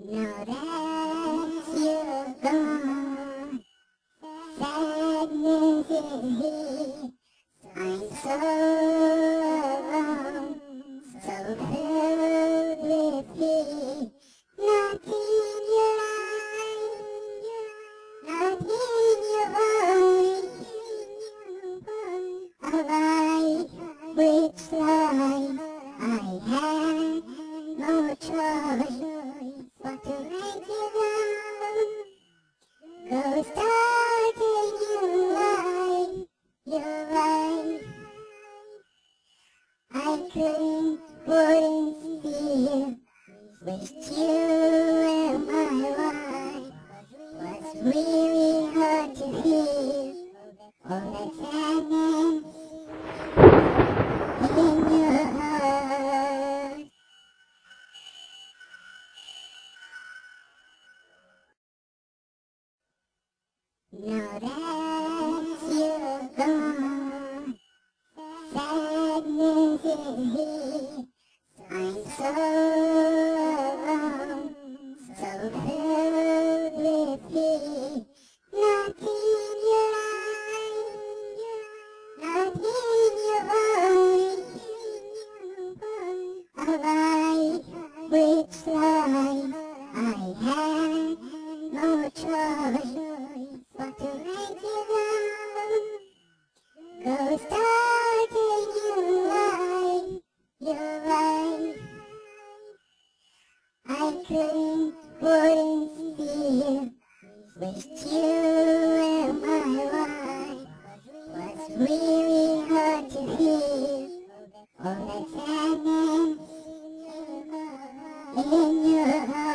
Now that you're gone, sadness is here. I'm so filled with fear. Not in your eyes, not in your voice, a life which life I had no choice couldn't, wouldn't wished you were my wife. Was really hard to feel, all that sadness in your heart. Now that I'm so so filled with fear. Not in your eyes, not in a life which life I had no choice but to let you go. Start couldn't, wouldn't feel, wished you were my wife. Was really hard to feel, all that sadness in your heart.